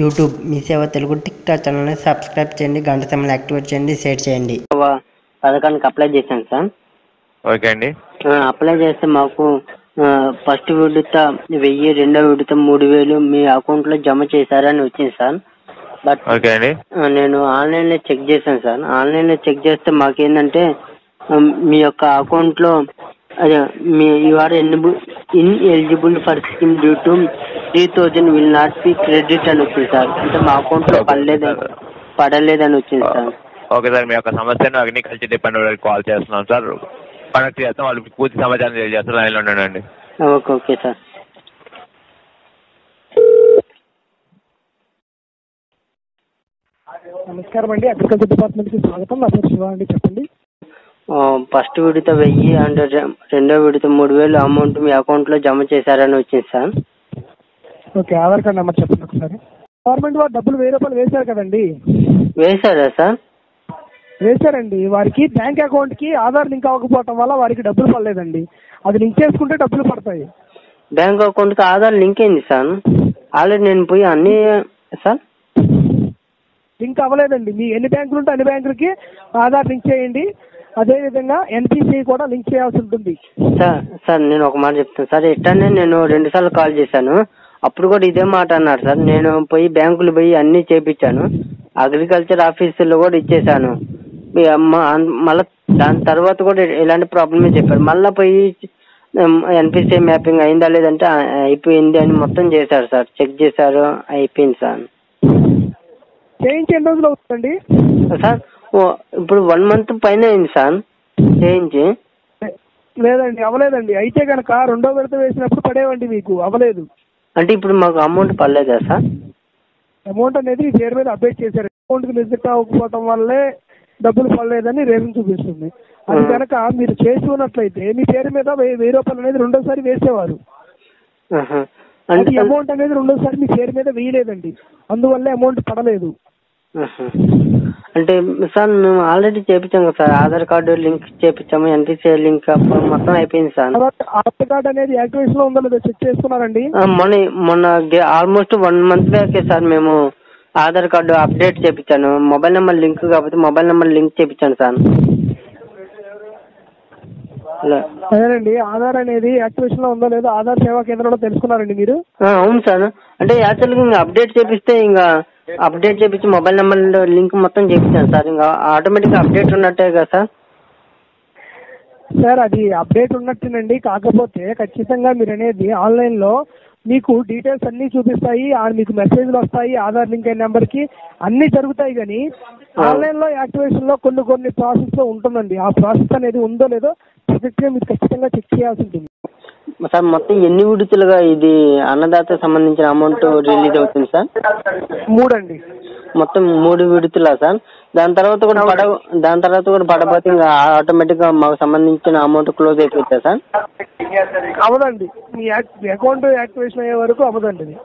YouTube. మీ సేవ Telugu TikTok ఛానల్ని సబ్స్క్రైబ్ చేయండి గంట సమయం యాక్టివేట్ చేయండి షేర్ చేయండి. పథకానికి అప్లై చేశాను సార్. ఓకే అండి. అప్లై చేస్తే మాకు ఫస్ట్ విడత వెయ్యి రెండో విడత మూడు వేలు మీ అకౌంట్లో జమ చేశారని వచ్చింది సార్. బట్ ఓకే అండి. నేను ఆన్లైన్లో చెక్ చేశాను సార్. ఆన్లైన్లో చెక్ చేస్తే మాకేంటంటే మీ యొక్క అకౌంట్లో అదే మీ you are eligible in eligible for scheme due to three thousand will not be credit అని వచ్చింది సార్. అంటే మా అకౌంట్లో పడలేదని పడలేదని వచ్చింది సార్. ఓకే సార్ మీ యొక్క సమస్యను అగ్రికల్చర్ డిపార్ట్మెంట్ కాల్ చేస్తున్నాం సార్. కనెక్ట్ చేస్తాం వాళ్ళు పూర్తి సమాచారం తెలియజేస్తారు లైన్లో ఉండండి ఓకే ఓకే సార్. నమస్కారం అండి. అగ్రికల్చర్ డిపార్ట్మెంట్కి స్వాగతం. నా పేరు శివ అండి చెప్పండి. ఫస్ట్ విడత వెయ్యి అండ్ రెండో విడత మూడు వేలు అమౌంట్ మీ అకౌంట్లో జమ చేశారని వచ్చింది sir. Okay Aadhaar card number చెప్పండి ఒకసారి. గవర్నమెంట్ వారు డబ్బులు వెయ్యి రూపాయలు వేశారు కదండి? వేశారా సార్? వేశారండి. వారికి బ్యాంక్ అకౌంట్కి ఆధార్ లింక్ అవ్వకపోవటం వల్ల వారికి డబ్బులు పడలేదండి. అది లింక్ చేసుకుంటే డబ్బులు పడతాయి. బ్యాంక్ అకౌంట్కి ఆధార్ లింక్ అయింది సార్. ఆల్రెడీ నేను పోయి అన్ని సార్? లింక్ అవ్వలేదండి. మీ ఎన్ని బ్యాంకులు ఉంటే అన్ని బ్యాంకులకి ఆధార్ లింక్ చేయండి. అదేవిధంగా ఎన్పిసి కూడా లింక్ చేయాల్సి ఉంటుంది. సార్ సార్ నేను ఒక మాట చెప్తాను సార్ ఎట్టనే నేను రెండు సార్లు కాల్ చేశాను. అప్పుడు కూడా ఇదే మాట అన్నారు సార్. నేను పోయి బ్యాంకులు పోయి అన్నీ చేపించాను. అగ్రికల్చర్ ఆఫీసులో కూడా ఇచ్చేసాను మీ అమ్మ అన్- మళ్ళా దాని తర్వాత కూడా ఎలాంటి ప్రాబ్లమే చెప్పారు. మళ్ళీ పోయి ఎన్పిసి మ్యాపింగ్ అయిందా లేదంటే అయిపోయింది అని మొత్తం చేశారు సార్. చెక్ చేశారు అయిపోయింది సార్. చేయించి ఎన్ని రోజులు అవుతుందండి? సార్ ఇప్పుడు వన్ మంత్ పైన అయింది సార్ చేయించి. లేదండి అవ్వలేదండి. అయితే కనుక రెండో విడత వేసినప్పుడు పడేవండి మీకు అవ్వలేదు. అంటే ఇప్పుడు మాకు అమౌంట్ పడలేదా సార్ అమౌంట్ అనేది పేరు మీద అప్డేట్ చేశారు. అకౌంట్కి రిజిస్టర్ అవ్వకపోవటం వల్లే డబ్బులు పడలేదని రేషన్ చూపిస్తుంది. అది. కనుక మీరు చేసి ఉన్నట్లయితే మీ పేరు మీద వెయ్యి రూపాయలు అనేది రెండోసారి వేసేవారు. అంటే అమౌంట్ అనేది రెండోసారి మీ పేరు మీద వేయలేదండి. అందువల్ల అమౌంట్ పడలేదు. అంటే సార్ మేము ఆల్రెడీ చేపించాం కదా సార్. ఆధార్ కార్డు లింక్ చేపించాము ఎన్పిసిఐ లింక్ మొత్తం అయిపోయింది సార్. ఆధార్ కార్డ్ అనేది యాక్టివేషన్లో ఉందో లేదో చెక్ చేసుకున్నారండి ఆ, మొన్న మొన్న ఆల్మోస్ట్ వన్ మంత్ బ్యాకే సార్ మేము ఆధార్ కార్డు అప్డేట్ చేపించాను. మొబైల్ నెంబర్ లింక్ కాకపోతే మొబైల్ నెంబర్ లింక్ చేపించాను సార్. అదేనండి ఆధార్ అనేది యాక్టివేషన్లో ఉందో లేదో ఆధార్ సేవా కేంద్రంలో తెలుసుకున్నారండి మీరు? అవును సార్. అంటే యాక్చువల్గా అప్డేట్ చేపిస్తే ఇంకా అప్డేట్ చేపించి మొబైల్ నెంబర్ లింక్ మొత్తం చేపించాను సార్. ఇంకా ఆటోమేటిక్గా అప్డేట్ ఉన్నట్టే కదా సార్? సార్ అది అప్డేట్ ఉన్నట్టునండి. కాకపోతే ఖచ్చితంగా మీరు అనేది ఆన్లైన్లో మీకు డీటెయిల్స్ అన్ని చూపిస్తాయి. మీకు మెసేజ్లు వస్తాయి ఆధార్ లింక్ అయిన నెంబర్కి అన్ని జరుగుతాయి కానీ ఆన్లైన్లో యాక్టివేషన్లో కొన్ని కొన్ని ప్రాసెస్లో ఉంటుందండి. ఆ ప్రాసెస్ అనేది ఉందో లేదో పర్ఫెక్ట్గా మీరు ఖచ్చితంగా చెక్ చేయాల్సి ఉంటుంది. సార్ మొత్తం ఎన్ని విడతలుగా ఇది అన్నదాత సంబంధించిన అమౌంట్ రిలీజ్ అవుతుంది సార్? మూడండి. మొత్తం మూడు విడతలా సార్? దాని తర్వాత కూడా పడ దాని తర్వాత కూడా పడకపోతే ఇంకా ఆటోమేటిక్గా మాకు సంబంధించిన అమౌంట్ క్లోజ్ అయిపోతుందా సార్? అవదండి మీ అకౌంట్ యాక్టివేషన్ అయ్యే వరకు అవదండి ఇది